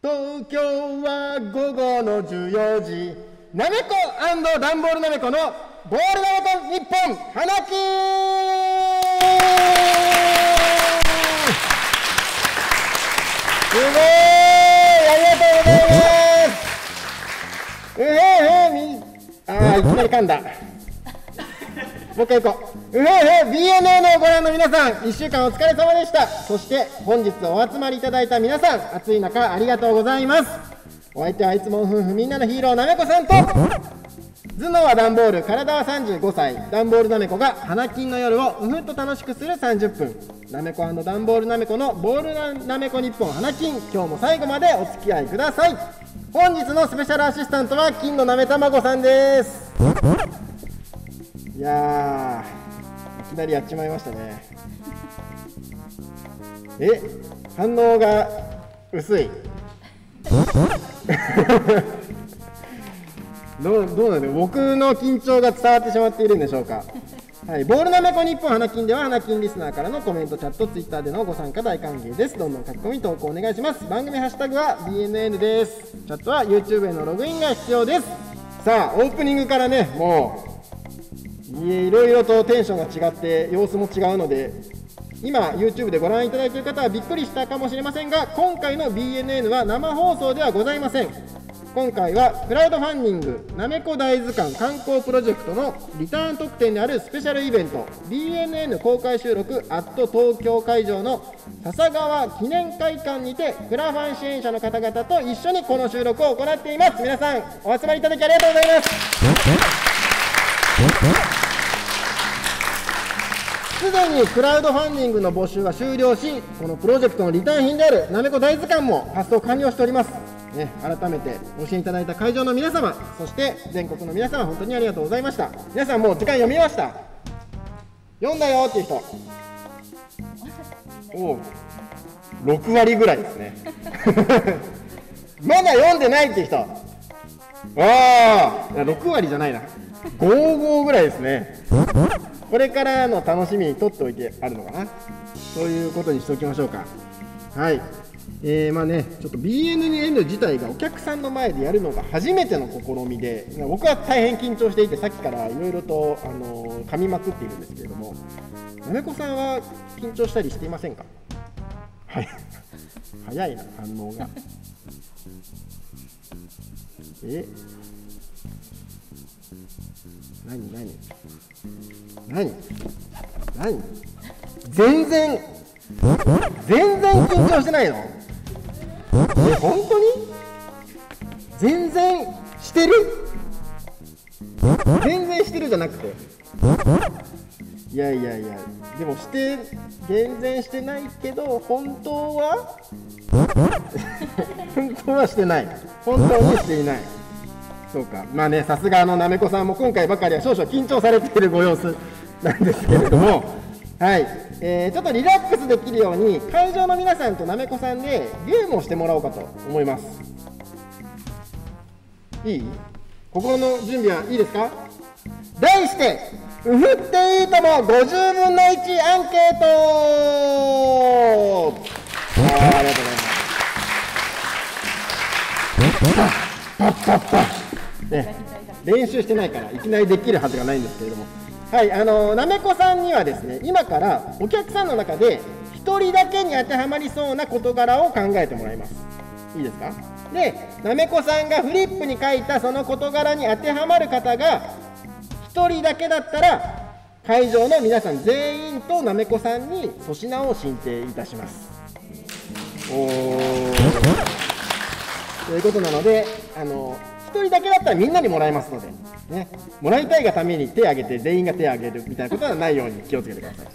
東京は午後の14時なめこダンボールなめこのボールなめこ日本花金すごいうへーみあーいきなり噛んだ。もう一回行こう。うへへ BNN をご覧の皆さん1週間お疲れ様でした。そして本日お集まりいただいた皆さん暑い中ありがとうございます。お相手はいつも夫婦みんなのヒーローなめこさんと頭脳は段ボール体は35歳。段ボールなめこが花金の夜をうふっと楽しくする30分。なめこ段ボールなめこのボールなめこ日本花金。今日も最後までお付き合いください。本日のスペシャルアシスタントは金のなめたまごさんです。いやいきなりやっちまいましたね。え反応が薄い。どうどうなんで僕の緊張が伝わってしまっているんでしょうか？はい、ボールなめこ日本花金では花金リスナーからのコメント、チャット、ツイッターでのご参加大歓迎です。どんどん書き込み、投稿お願いします。番組ハッシュタグは BNN です。チャットは YouTube へのログインが必要です。さあ、オープニングからね、もう、いろいろとテンションが違って、様子も違うので、今 YouTube でご覧いただいている方はびっくりしたかもしれませんが今回の BNN は生放送ではございません今回はクラウドファンディングなめこ大図鑑観光プロジェクトのリターン特典であるスペシャルイベント BNN 公開収録アット東京会場の笹川記念会館にてクラファン支援者の方々と一緒にこの収録を行っています皆さんお集まりいただきありがとうございますすでにクラウドファンディングの募集が終了し、このプロジェクトのリターン品であるなめこ大図鑑も発送完了しております。ね、改めてご支援いただいた会場の皆様、そして全国の皆様、本当にありがとうございました。皆さん、もう時間読みました。読んだよっていう人、おお、6割ぐらいですね。まだ読んでないっていう人、ああ、6割じゃないな、55ぐらいですね。これからの楽しみにとっておいてあるのかなそういうことにしておきましょうかはいえー、まあねちょっと BNN 自体がお客さんの前でやるのが初めての試みで僕は大変緊張していてさっきからいろいろと、あの、噛みまくっているんですけれどもなめこさんは緊張したりしていませんか？はい。早いな反応が。え？何何？何？何？全然全然緊張してないの？え本当に？全然してる？全然してるじゃなくて。いやいやいやでもして全然してないけど本当は？本当はしてない。本当にしていない。そうか。まあねさすがのなめこさんも今回ばかりは少々緊張されているご様子なんですけれども。はい、えー、ちょっとリラックスできるように会場の皆さんとなめこさんでゲームをしてもらおうかと思います。いい？心の準備はいいですか？題して「うふっていいとも50分の1アンケート」あありがとうございます。パッパッパッね、練習してないからいきなりできるはずがないんですけれども。はいあのなめこさんにはですね今からお客さんの中で1人だけに当てはまりそうな事柄を考えてもらいます。いいですか？でなめこさんがフリップに書いたその事柄に当てはまる方が1人だけだったら会場の皆さん全員となめこさんに粗品を進呈いたします。おー。ということなのであの人だけだったらみんなにもらえますので、ね、もらいたいがために手を挙げて全員が手を挙げるみたいなことはないように気をつけてください。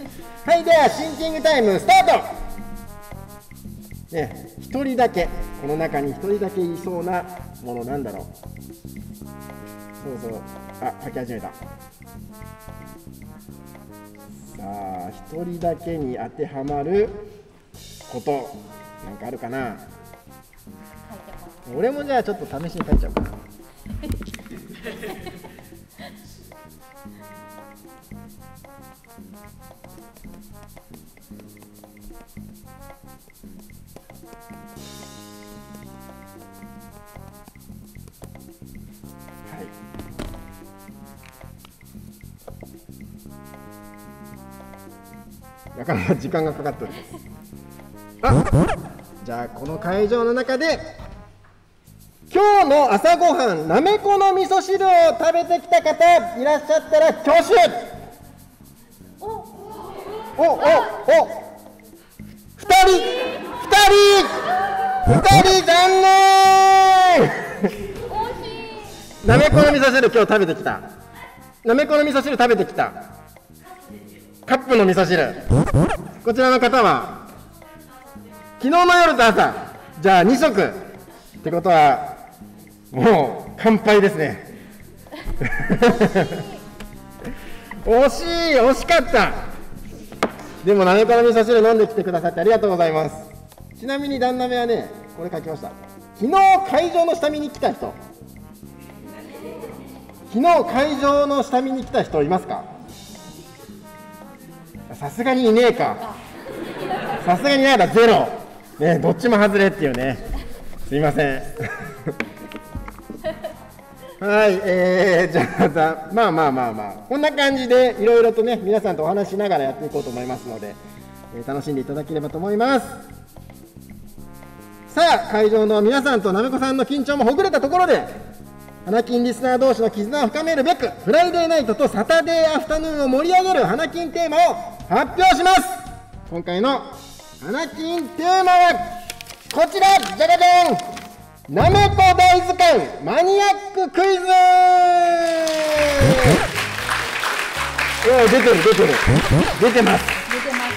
はいではシンキングタイムスタート。ね1人だけこの中に1人だけいそうなものなんだろう。そうそう。あ書き始めた。さあ1人だけに当てはまることなんかあるかな。俺もじゃあちょっと試しに書いちゃおうかな。なかなか時間がかかっております。あじゃあこの会場の中で今日の朝ごはんなめこの味噌汁を食べてきた方いらっしゃったら挙手おおおお二人二人二人残念なめこの味噌汁今日食べてきたなめこの味噌汁食べてきたカップの味噌汁こちらの方は昨日の夜と朝じゃあ2食ってことはもう乾杯ですね。惜しい惜しかった。でもなめこの味噌汁飲んできてくださってありがとうございます。ちなみに旦那めはねこれ書きました。昨日会場の下見に来た人。昨日会場の下見に来た人いますか？さすがにいねえか。さすがにいないだゼロ。ねどっちも外れっていうね。すいません。はい、えー、じゃあまあまあまあまあこんな感じでいろいろとね皆さんとお話しながらやっていこうと思いますので、えー、楽しんでいただければと思います。さあ会場の皆さんとなめこさんの緊張もほぐれたところで花金リスナー同士の絆を深めるべくフライデーナイトとサタデーアフタヌーンを盛り上げる花金テーマを発表します。今回の花金テーマはこちらじゃじゃじゃんなめこ大図鑑マニアッククイズ。お出てる出てる。出てます。出てま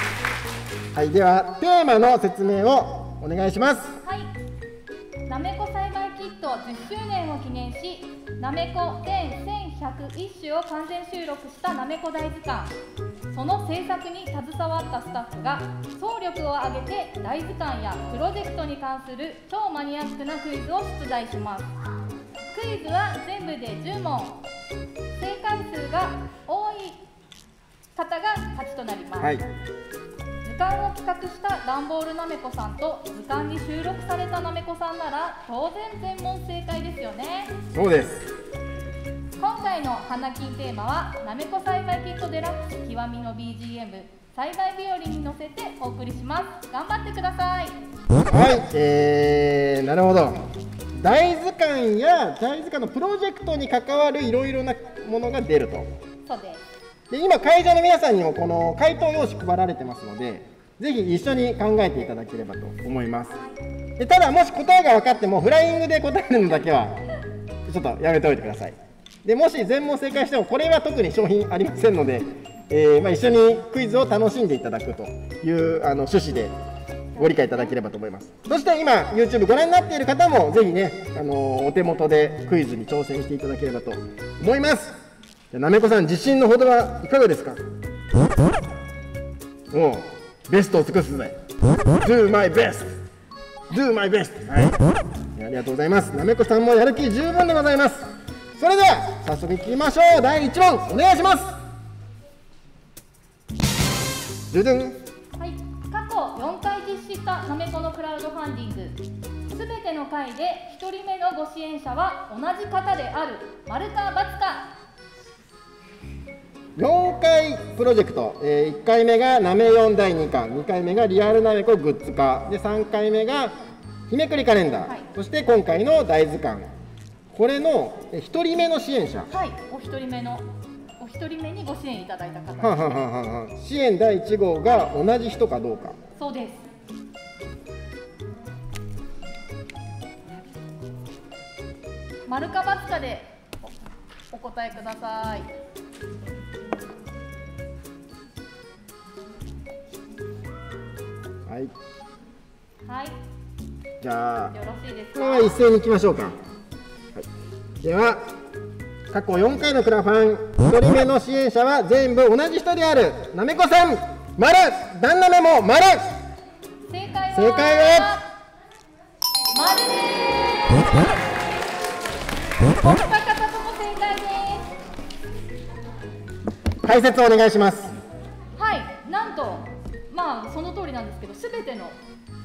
すはいではテーマの説明をお願いします。はい。なめこ栽培キット10周年を記念しなめこ全1101種を完全収録したなめこ大図鑑。その制作に携わったスタッフが総力を挙げて大図鑑やプロジェクトに関する超マニアックなクイズを出題します。クイズは全部で10問。正解数が多い方が勝ちとなります、はい、図鑑を企画したダンボールなめこさんと図鑑に収録されたなめこさんなら当然全問正解ですよね。そうです今回の花金テーマはなめこ栽培キットデラックス極みの BGM 栽培日和に乗せてお送りします。頑張ってください。はいえー、なるほど。大図鑑や大図鑑のプロジェクトに関わるいろいろなものが出ると。そうです。で今会場の皆さんにもこの回答用紙配られてますのでぜひ一緒に考えていただければと思います。でただもし答えが分かってもフライングで答えるのだけはちょっとやめておいてくださいでもし全問正解してもこれは特に商品ありませんので、えー、まあ、一緒にクイズを楽しんでいただくというあの趣旨でご理解いただければと思います。そして今 YouTube ご覧になっている方もぜひね、あのお手元でクイズに挑戦していただければと思います。なめこさん自信のほどはいかがですか？もうベストを尽くすぜ。Do my best. Do my best. はい。ありがとうございます。なめこさんもやる気十分でございます。それでは早速いきましょう。第1問お願いします。ドゥドゥンはい。過去4回実施したなめこのクラウドファンディング。すべての回で1人目のご支援者は同じ方である。丸か×か。4回プロジェクト、えー、1回目がなめ4第2巻2回目がリアルなめこグッズ化で3回目が日めくりカレンダー、はい。そして今回の大図鑑これの1人目の支援者。はい、お一人目のお一人目にご支援いただいた方。はんはんはんは支援第1号が同じ人かどうか。そうです。丸か×かでおお答えください。はい。はい、じゃあよろしいですこれは一か。斉に行きましょうか、はい、では過去4回のクラファン1人目の支援者は全部同じ人であるなめこさん丸旦那めも丸正解は。正解は？丸です。お二方とも正解です。解説お願いしますはい、なんと、まあ、その通りなんですけど、すべての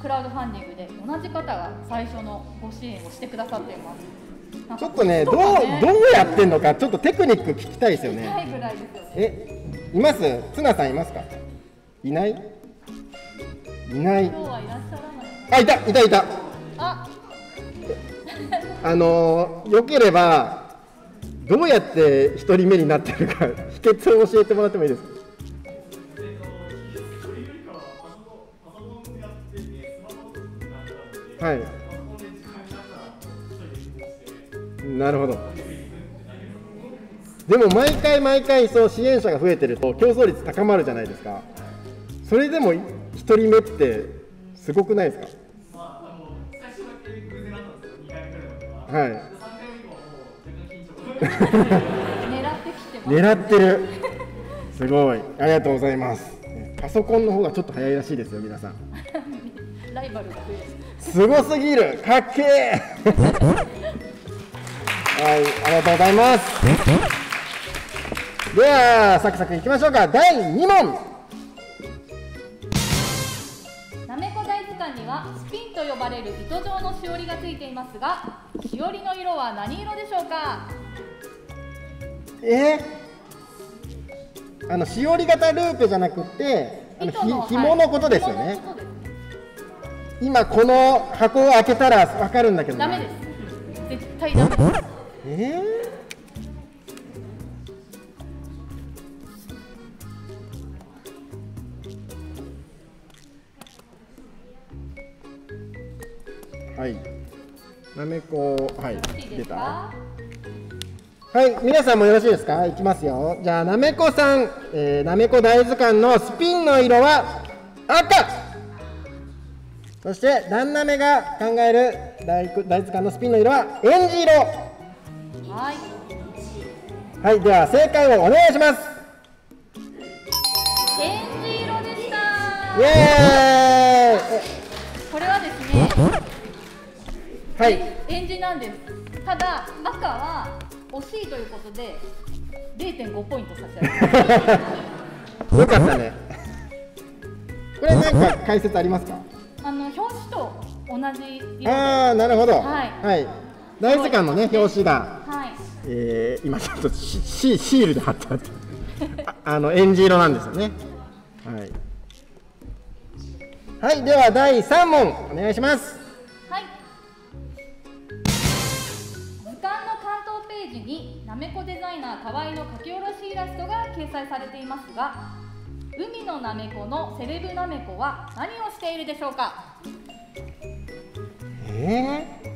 クラウドファンディングで同じ方が最初のご支援をしてくださっています。ちょっとねどうどうやってんのかちょっとテクニック聞きたいですよね。いぐらいですよね。えいます？ツナさんいますか？いない？いない。あいたいたいた。あ、あのー、よければどうやって一人目になってるか 秘訣を教えてもらってもいいですか？はいなるほど。でも毎回毎回そう支援者が増えてると競争率高まるじゃないですか。それでも一人目ってすごくないですか？はい。狙ってる。すごい。ありがとうございます。パソコンの方がちょっと早いらしいですよ皆さん。ライバルが増える。すごすぎる。かっけえ はいありがとうございます。ではサクサクいきましょうか。第2問。なめこ大図鑑にはスピンと呼ばれる糸状のしおりがついていますが、しおりの色は何色でしょうか？え？ー、あのしおり型ルーペじゃなくてあの糸のひ紐のことですよね、今この箱を開けたら分かるんだけどなダメです。絶対ダメです。えーはい。なめこ、はい出た。か。はい、皆さんもよろしいですか？いきますよ。じゃあ、なめこさん、えー、なめこ大図鑑のスピンの色は赤。そして、旦那めが考える大大図鑑のスピンの色はエンジ色。はい。はい、では正解をお願いします。エンジ色でしたイ。エーイこれはですね、えはい、エンジなんです。ただ赤は惜しいということで0.5ポイント差し上げます。よかったね。これなんか解説ありますか？あの表紙と同じああ、なるほど。はい大図鑑のね、表紙が、はい。えー、今ちょっとシールで貼ってあって、ああのエンジ色なんですよね。はい。はい、では第三問お願いします。はい。図鑑の関東ページになめこデザイナー河合の書き下ろしイラストが掲載されていますが、海のなめこのセレブなめこは何をしているでしょうか？えー、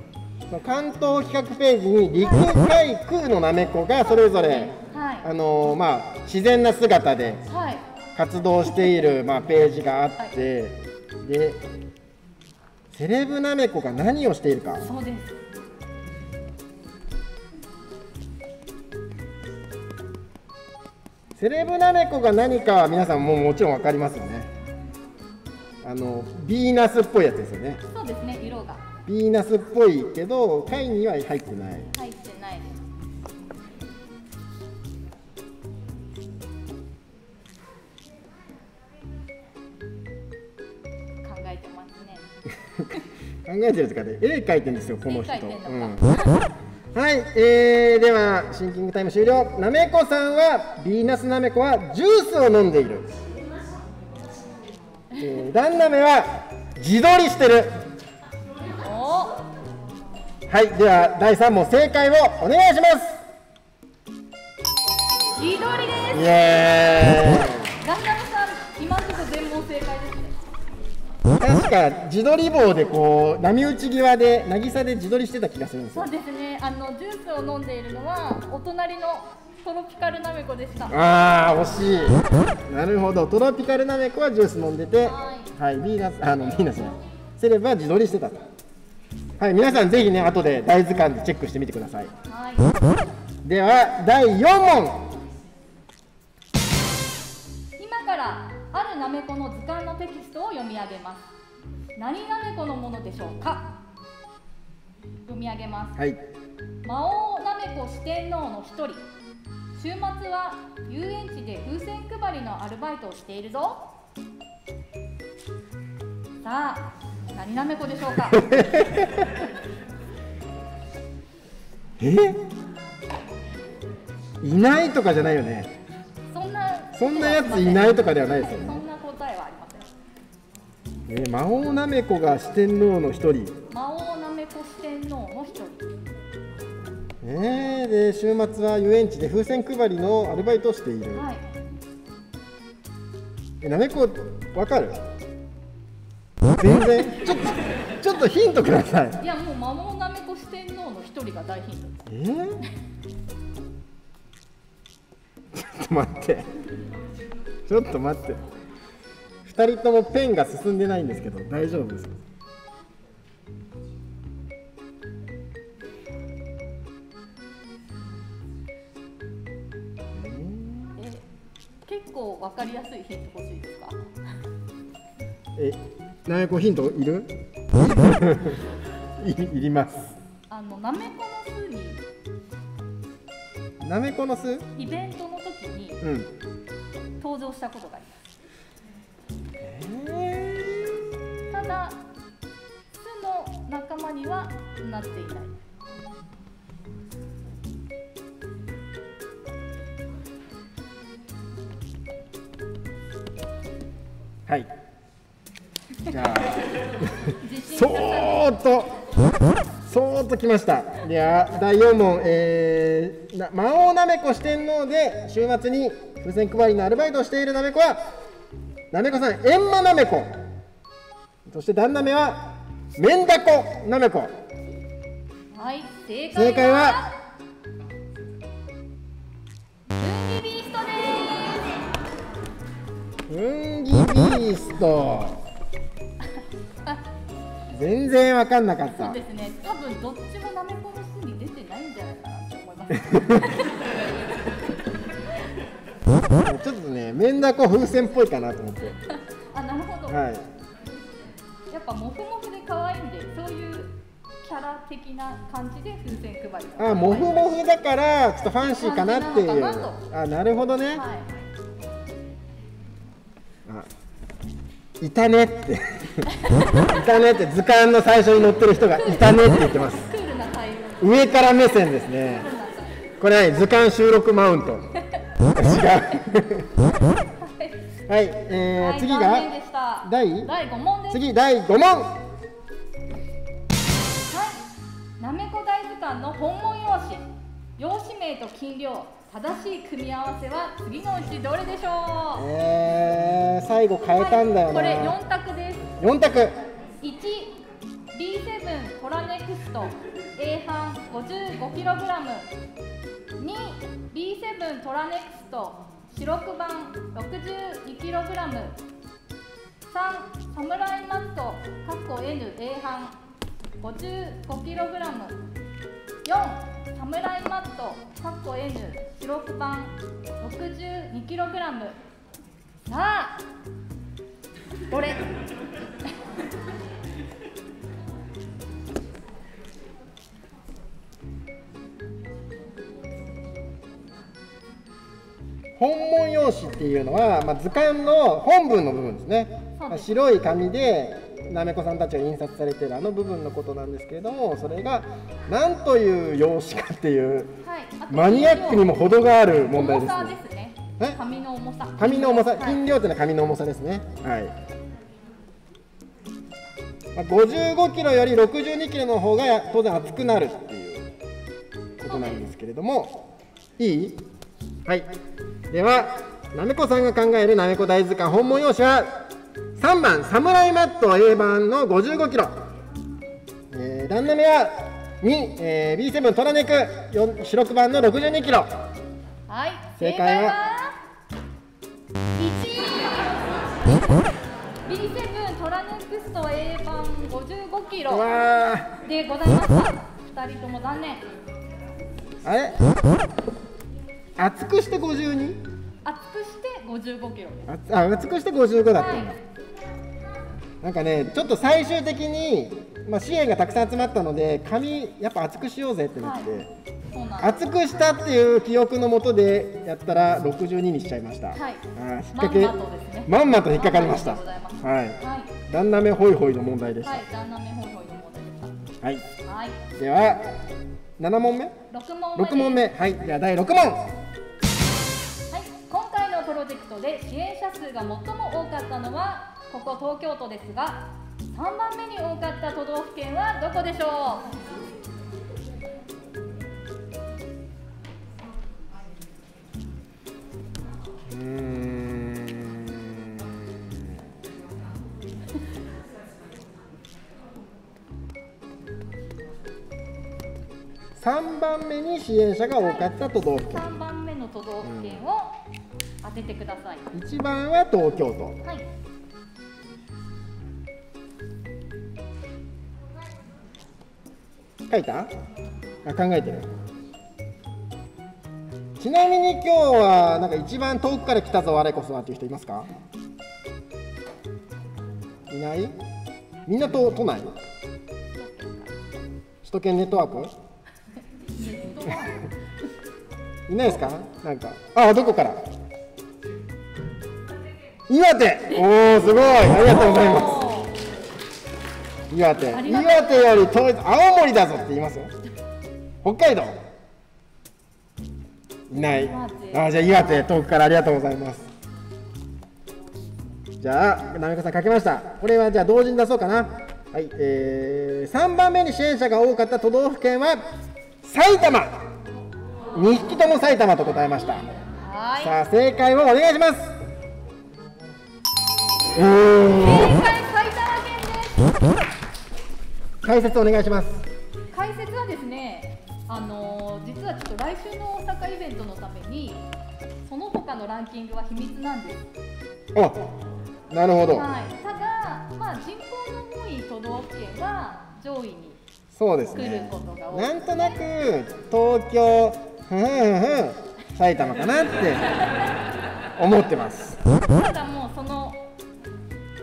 関東企画ページに陸海空のなめこがそれぞれ、はい。あのーまあ、自然な姿ではい。活動している、まあ、ページがあって、でセレブなめこが何をしているかそうです。セレブなめこが何かは皆さんもうもちろん分かりますよねあのヴィーナスっぽいやつですよねそうですね。色がヴィーナスっぽいけど貝には入ってない。入ってないです。考えてますね。考えてるとかで絵描いてるんですよこの人、絵描いてんうん。はい、えー、ではシンキングタイム終了。なめこさんはヴィーナスなめこはジュースを飲んでいる、えー、旦那めは自撮りしてる。おはいでは第3問正解をお願いします。自撮りです。イエガンダムさん今ころ全問正解ですね。確か自撮り棒でこう波打ち際で渚で自撮りしてた気がするんですよ。そうですね。あのジュースを飲んでいるのはお隣のトロピカルナメコでした。ああ惜しい。なるほど。トロピカルナメコはジュース飲んでてははいビーナスあのビーナスじゃない。セレブは自撮りしてたとはい皆さんぜひね後で大図鑑でチェックしてみてください。はいでは第4問。今からあるナメコの図鑑のテキストを読み上げます。何ナメコのものでしょうか？読み上げます。はい。魔王なめこ四天王の一人。週末は遊園地で風船配りのアルバイトをしているぞ。さあ何なめこでしょうか？え？いないとかじゃないよね。そんなそんなやついないとかではないですよ。ねそんな答えはありません。え魔王なめこが四天王の一人。魔王なめこ四天王の一人。えー、で週末は遊園地で風船配りのアルバイトをしている、はい。えなめこわかる？全然？ちょっとちょっとヒントください。いやもう魔王なめこ四天王の一人が大ヒント。え？ー、ちょっと待って。ちょっと待って。2人ともペンが進んでないんですけど大丈夫ですか？え結構わかりやすいヒント欲しいですか？え？なめこヒントいる？いいります。あのなめこの巣に。なめこの巣？イベントの時にうん。登場したことがあります。えただ巣の仲間にはなっていない。ー、はいじゃあ。そーっと。そーっときました。では第4問、えー、な魔王なめこ四天王で週末に風船配りのアルバイトをしているなめこはなめこさん閻魔なめこ。そして旦那めはメンダコなめこ。はい正解は正解はウンギビーストでウンギビースト全然わかんなかっすそうたですね。多分どっちもなめこの巣に出てないんじゃないかなと思います。ちょっとねメンダコ風船っぽいかなと思って。あなるほど、はい。やっぱモフモフで可愛いんでそういうキャラ的な感じで風船配りあモフモフだからちょっとファンシーかなっていう。あなるほどね、はい。あいたねっていたねって図鑑の最初に載ってる人がいたねって言ってます。上から目線ですね。これ何図鑑収録マウント。はい、えーはい次が第第？5問です。次第5問。はい、なめこ大図鑑の本文用紙。用紙名と金量正しい組み合わせは次のうちどれでしょう？えー、最後変えたんだよな、はいこれ4択です。4択。1B7 トラネクスト。A 判 55kg 2B7 トラネクスト。四六判 62kg 3サムライマット。かっこ N A 判 55kg 4サムライマットかっこ N 白黒版 62kg さあどれ。本文用紙っていうのは、まあ、図鑑の本文の部分ですね。白い紙でなめこさんたちが印刷されてるあの部分のことなんですけれどもそれが何という用紙かっていうはい、マニアックにも程がある問題ですね。ですね。え？紙の重さ。紙の重さ。はい。斤量っていうのは紙の重さですね。はい。まあ、55キロより62キロの方が当然熱くなるっていうことなんですけれどもいい？はい。ではなめこさんが考えるなめこ大図鑑本文用紙は3番サムライマット A 版の55キロ、えー、旦那目は2、えー、B7 トラネク。4四六番の62キロ。はい正解は？1 B7 トラネクスト A 版55キうロわでございました2人とも残念。ーあれ？厚くして 52? 厚くして55キロ。ああ厚くして55だったんだ、はいなんかねちょっと最終的に、まあ、支援がたくさん集まったので紙やっぱ厚くしようぜってなって、はい。厚くしたっていう記憶のもとでやったら62にしちゃいました、はい。あー引っ掛け。まんまとですね。まんまと引っかかりました。はい。はい。旦那目ホイホイの問題でした。はい旦那目ホイホイの問題ではい、した。はい。では7問目？6問目。6問目。はい。では第6問。はい、今回のプロジェクトで支援者数が最も多かったのはここ東京都ですが3番目に多かった都道府県はどこでしょう？ー。ん3番目に支援者が多かった都道府う県。3番目の都道府県を当ててください、1番は東京都。はい書いた？あ考えて。るちなみに今日はなんか一番遠くから来たぞ我こそはっていう人いますか？いない？みんな都都内？首都圏ネットワーク？いないですか？なんか。あどこから？岩手。おおすごい。ありがとうございます。岩手。岩手より遠い青森だぞって言いますよ。北海道。いない。あじゃあ岩手遠くからありがとうございます。じゃあなめこさん書きました。これはじゃあ同時に出そうかな。はいえー、3番目に支援者が多かった都道府県は埼玉。2匹とも埼玉と答えました。はい。さあ正解をお願いします。おー正解埼玉県です解説お願いします。解説はですねあのー実はちょっと来週の大阪イベントのためにその他のランキングは秘密なんです。あなるほど、はい、ただ、まあ、人口の多い都道府県は上位にそうです来るねことが多い。なんとなく東京ふんふん埼玉かなって 思ってます。ただもうその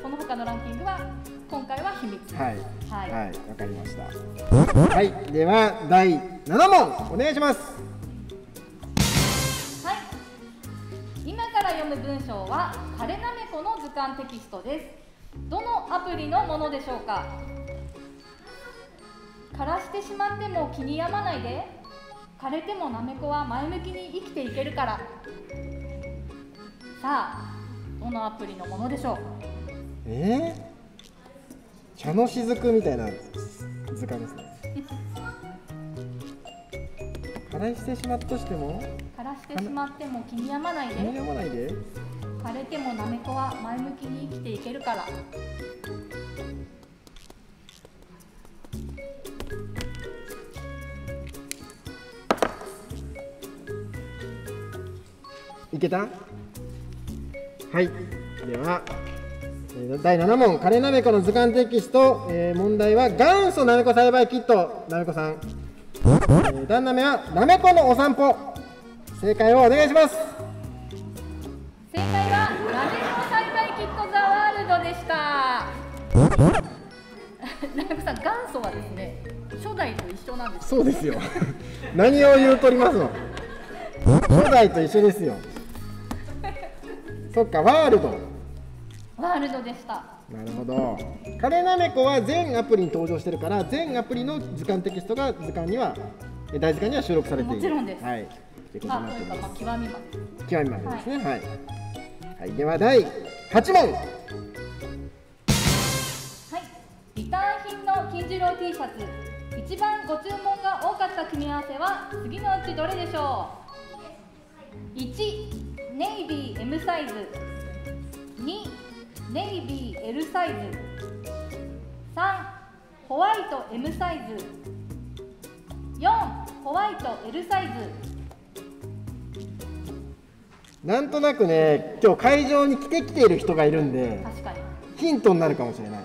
その他のランキング秘密。はい。はい。はいわかりました。はいでは第7問お願いします。はい。今から読む文章は「カレナメコの図鑑テキスト」です。どのアプリのものでしょうか？枯らしてしまっても気に病まないで。枯れてもなめこは前向きに生きていけるから。さあどのアプリのものでしょう？えー、茶の雫みたいな図鑑ですね。枯らしてしまったとしても枯らしてしまっても気に病まないで。気に病まないで。枯れてもなめこは前向きに生きていけるから。いけた？はい。ではえー第7問カレーなめこの図鑑テキスト、えー問題は元祖なめこ栽培キット。なめこさん、えー、旦那目はなめこのお散歩。正解をお願いします。正解はなめこ栽培キットザワールドでした。なめこさん元祖はですね初代と一緒なんですそうですよ。何を言うとりますの？初代と一緒ですよ。そっかワールドワールドでした。なるほど。カレーなめこは全アプリに登場してるから全アプリの図鑑テキストが図鑑にはえ大図鑑には収録されている。もちろんです。はい。ということあになっておりま極みまで。す極みまでですね。はい、はい。では第8問。はい。リター金次郎 T シャツ。一番ご注文が多かった組み合わせは次のうちどれでしょう？1ネイビー M サイズ。2ネイビー L サイズ3ホワイト M サイズ4ホワイト L サイズなんとなくね今日会場に来てきている人がいるんで確かに。ヒントになるかもしれない。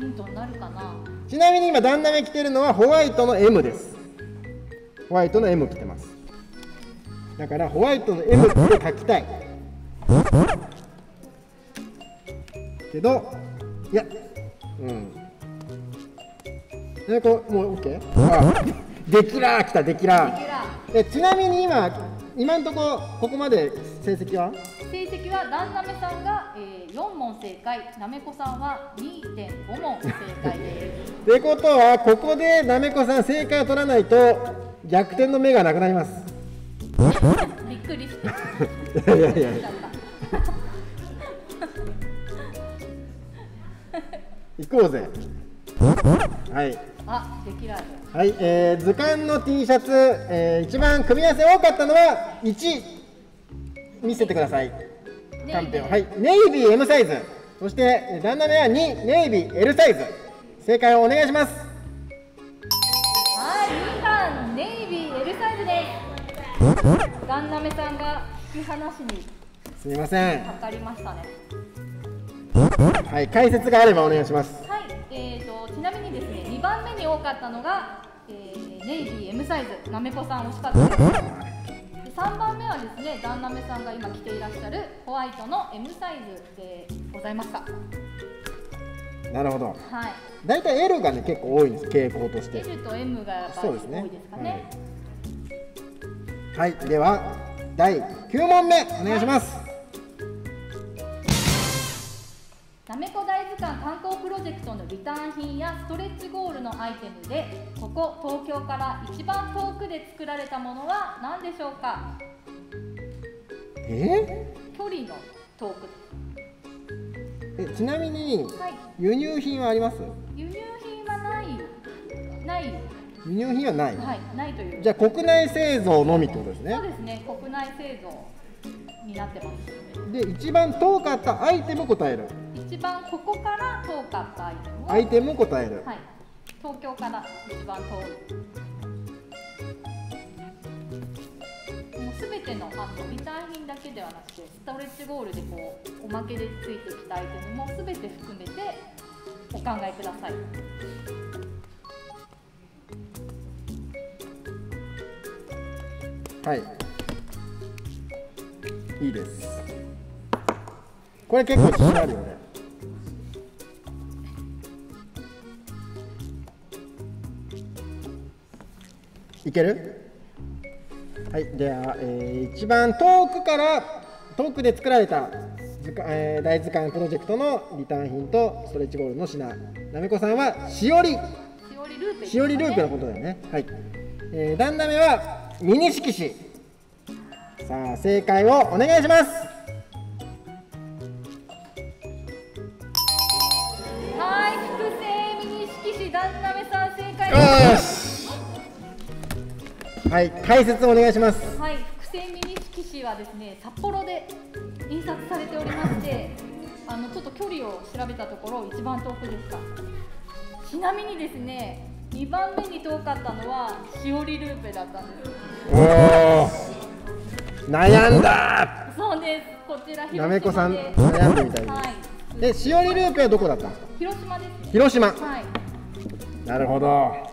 ヒントになるかな。ちなみに今旦那目着てるのはホワイトの M です。ホワイトの M 着てます。だからホワイトの M って書きたいけどいや。うん。えこうもう OK? あデキラー来たデキラー。えちなみに今今んとこここまで成績は？ー成績は旦那めさんが、えー、4問正解。なめこさんは2.5問正解です。ってことはここでなめこさん正解を取らないと逆転の目がなくなります。びっくりして いやいやいや行こうぜ。はい。あできられはい、えー図鑑の T シャツ、えー一番組み合わせ多かったのは1見せてください。カンペを。はい。ネイビー M サイズ。そしてえー旦那目は2ネイビー L サイズ。正解をお願いします。はい2番ネイビー L サイズです。旦那めさんが引き離しにすみません。かかりましたねはい解説があればお願いします。はい、えー、とちなみにですね2番目に多かったのが、えーネイビー M サイズなめこさん惜しかったですで3番目はですね旦那めさんが今着ていらっしゃるホワイトの M サイズでございましたはいなるほど。大体 L がね結構多いんです傾向として。L と M がやっぱり多そうですね。いですかね。はい、では第9問目お願いしますなめこ大図鑑観光プロジェクトのリターン品やストレッチゴールのアイテムでここ東京から一番遠くで作られたものは何でしょうか？え？距離の遠くえちなみにすはい。輸入品はあります？輸入品はないない輸入品はない、はいないという。じゃあ国内製造のみってことですね？そうですね。国内製造になってます。で一番遠かったアイテムを答える一番ここから遠かったアイテムを。アイテムを答える。はい。東京から一番遠い。もうすべてのあのリターン品だけではなくてストレッチゴールでこうおまけでついてきたアイテムもすべて含めてお考えください。はい。いいです。これ結構自信あるよねいける？はいでは、えー一番遠くから遠くで作られた図鑑、えー大図鑑プロジェクトのリターン品とストレッチゴールの品なめこさんはしおりしおりループのことだよね。はい。えー、旦那目はミニ色紙。さあ正解をお願いします。はい複製ミニ色紙旦那めさん正解よですし。はい解説お願いします。はい、複製ミニ色紙はですね札幌で印刷されておりましてあのちょっと距離を調べたところ一番遠くでしたちなみにですね2番目に遠かったのはしおりルーペだったんですおお。悩んだ。そうですこちらなめこさん悩んでみたいですはいえしおりループはどこだった？んですか。広島ですね広島。はいなるほど。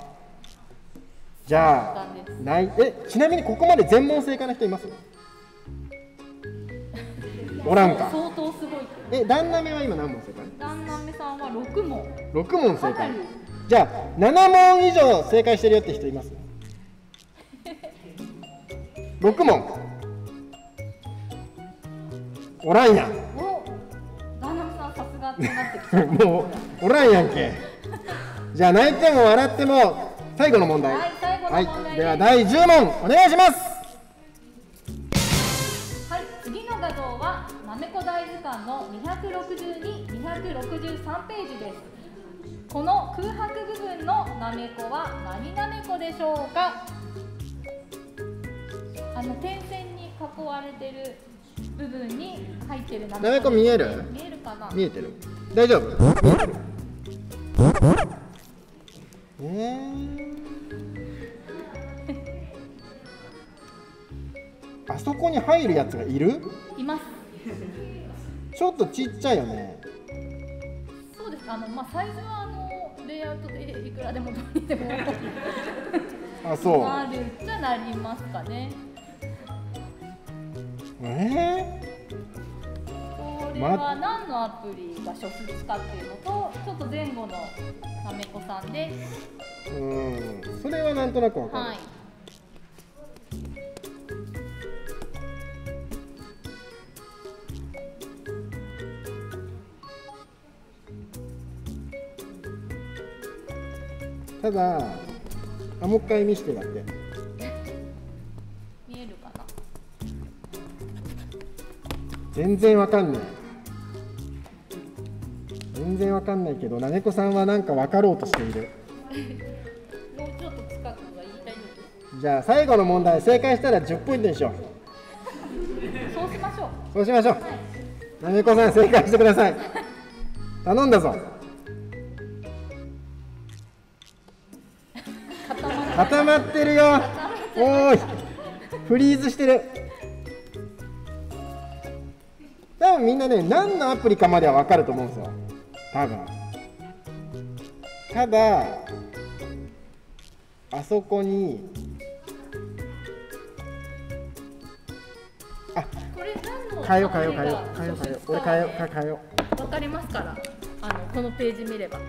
じゃあないえちなみにここまで全問正解の人います？おらんか。相当すごいえ旦那目は今何問正解？旦那めさんは6問。6問正解。じゃあ7問以上正解してるよって人います？6問。おらんやん。お旦那めさんさすがってなってきた もうおらんやんけ。じゃあ泣いても笑っても最後の問題。はい最後の問題です。では第10問お願いします。はい、次の画像はなめこ大図鑑の262、263ページです。この空白部分のなめこは何なめこでしょうか？あの点線に囲われてる部分に入ってるななめこ見える？見えるかな？見えてる。大丈夫？見え。ー、あそこに入るやつがいる？います。ちょっとちっちゃいよね。そうです。あのまあサイズはあのレイアウトでいくらでもどうにでも あそう。なるじゃなりますかね。えこれは何のアプリが初出かっていうのとちょっと前後のなめこさんで。ー、うん。それはなんとなくわかる、はい。ただあもう一回見してだって全然わかんない。全然わかんないけどなめこさんはなんかわかろうとしている。もうちょっと近くがいい大丈夫で。すじゃあ最後の問題正解したら10ポイントにしよう。そうしましょう。そうしましょう。なめこさん正解してください。頼んだぞ。固まら固まってるよ。おーい。フリーズしてるね何のアプリかまでは分かると思うんですよ。多分。ただあそこにあこれ何の変えよう変えよう。変えよう変えよう。変えよう俺変えよう変えよう。わかりますから。あのこのページ見れば。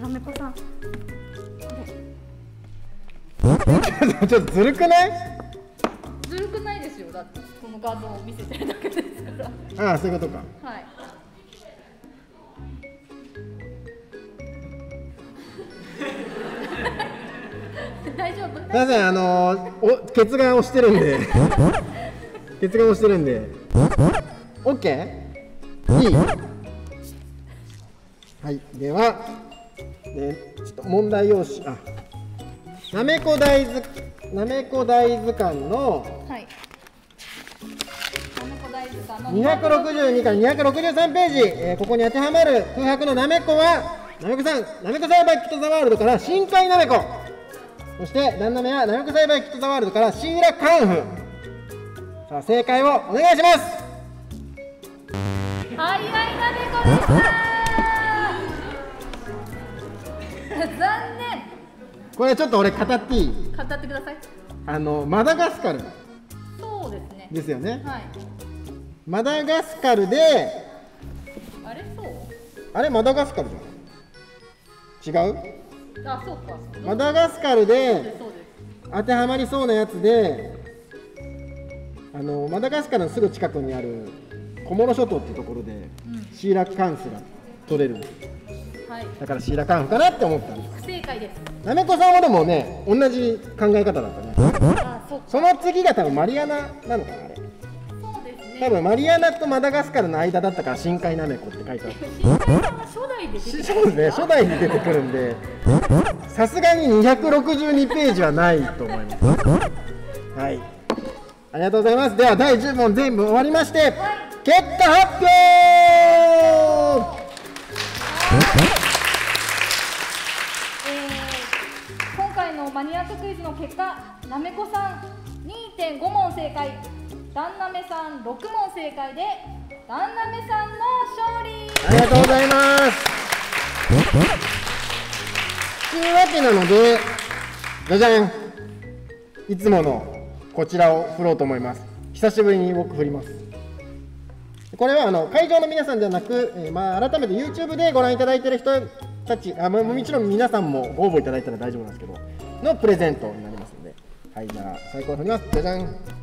なめこさん。ちょっとずるくない？だってこの画像を見せてるだけですから。ああそういうことか。はい。大丈夫？すいませんあのーお決断をしてるんで。決断をしてるんで。OK? いい？はいではでちょっと問題用紙。あなめこ大図なめこ大図鑑のはい。なめこ大図鑑の262から263ページ、えーここに当てはまる空白のなめこはなめこさんなめこ栽培キットザワールドから深海なめこ。そして旦那目はなめこ栽培キットザワールドからシーラカンフさあ正解をお願いします。早いなめこでした残念。これちょっと俺語っていい？語ってください。あのマダガスカル。そうですね。ですよね。はいマダガスカルであれ？そう？あれマダガスカルじゃん。違う？あそうか。マダガスカルで当てはまりそうなやつであのマダガスカルのすぐ近くにあるコモロ諸島っていうところで、ん。シーラカンスが取れる。んですはい。だからシーラカンフかなって思ったんです不正解です。なめこさんはでもね同じ考え方だったね。あその次が多分マリアナなのかなあれ多分マリアナとマダガスカルの間だったから深海なめこって書いてある。新海は初代で出てそうですね初代に出てくるんでさすがに262ページはないと思いますはいありがとうございますでは第10問全部終わりまして、結果発表今回のマニアッククイズの結果なめこさん2.5問正解旦那めさん6問正解で旦那めさんの勝利。ありがとうございます。というわけなのでじゃじゃん。いつものこちらを振ろうと思います。久しぶりに僕振ります。これはあの会場の皆さんではなく、えーまあ、改めて YouTube でご覧いただいている人たちあももちろん皆さんもご応募いただいたら大丈夫なんですけどのプレゼントになりますので。はいじゃあ最高振ります。じゃじゃん。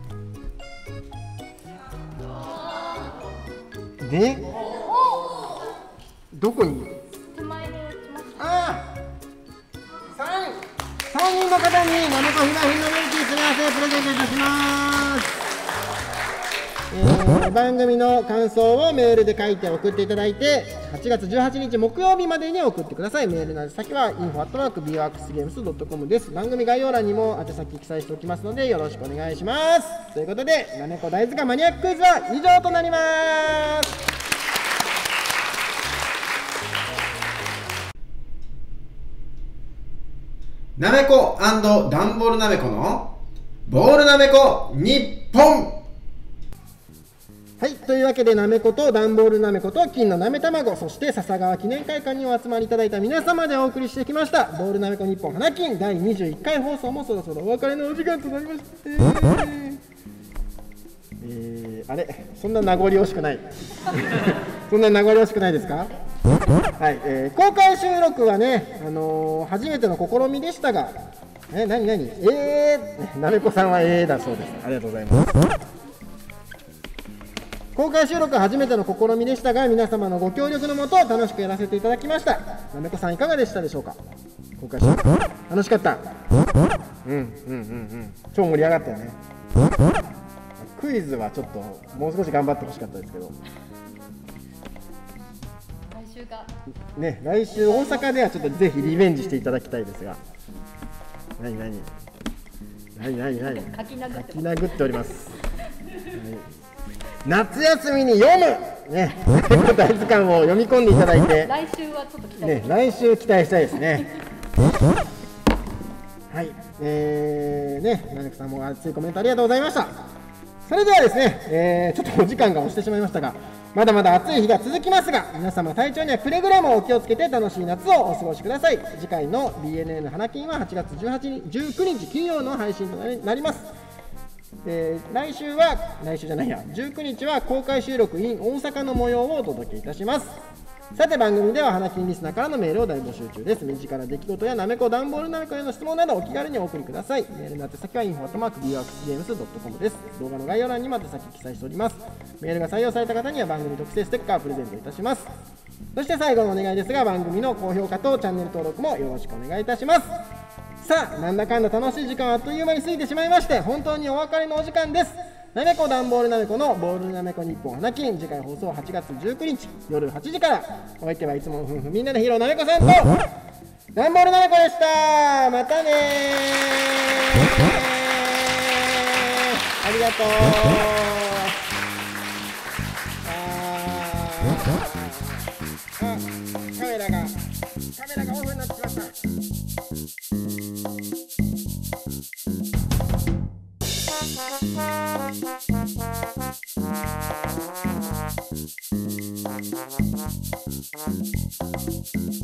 でどこに？手前で打ちました。ああ。三三人の方になめこひまひまミルキー詰め合わせプレゼントいたしますえー番組の感想をメールで書いて送っていただいて8月18日木曜日までに送ってください。メールの宛先は info.bworksgames.com です。番組概要欄にも宛先記載しておきますのでよろしくお願いします。ということでなめこ大塚マニアッククイズは以上となります。なめこダンボールなめこのボールなめこ日本。はい、というわけでなめことダンボールなめこと金のなめ卵そして笹川記念会館にお集まりいただいた皆様でお送りしてきましたボールなめこ日本花金第21回放送もそろそろお別れのお時間となりましたえー、あれそんな名残惜しくない。そんな名残惜しくないですか？はい、えー公開収録はね、あのー初めての試みでしたがえ、なになにえー、なめこさんはえーだそうです。ありがとうございます。公開収録は初めての試みでしたが皆様のご協力のもと楽しくやらせていただきました。なめこさんいかがでしたでしょうか？公開収録。楽しかった？うんうんうんうん。超盛り上がったよね。クイズはちょっともう少し頑張ってほしかったですけど。来週がね来週大阪ではちょっとぜひリベンジしていただきたいですが。何何？何何何？書き殴っております、はい夏休みに読むね大図鑑を読み込んでいただいて 来週はちょっと期待ね、来週期待したいですね。はい、えー、ね、ナネクさんも熱いコメントありがとうございました。それではですね、えーちょっとお時間が押してしまいましたが、まだまだ暑い日が続きますが、皆様体調にはくれぐれもお気をつけて楽しい夏をお過ごしください。次回の BNN 花金は8月18日、19日金曜の配信となります。えー来週は来週じゃないや19日は公開収録 in 大阪の模様をお届けいたします。さて番組では花金リスナーからのメールを大募集中です。身近な出来事やなめこダンボールなめこへの質問などお気軽にお送りください。メールの宛先は info.bworksgames.com です。動画の概要欄にも宛先記載しております。メールが採用された方には番組特製ステッカーをプレゼントいたします。そして最後のお願いですが番組の高評価とチャンネル登録もよろしくお願いいたします。さあなんだかんだ楽しい時間あっという間に過ぎてしまいまして本当にお別れのお時間です。なめこダンボールなめこのボールなめこ日本花金。次回放送8月19日夜8時から。お相手はいつもの夫婦みんなでヒーローなめこさんとダンボールなめこでした。またねありがとう。ああカメラがカメラがオフになってしまった。うん。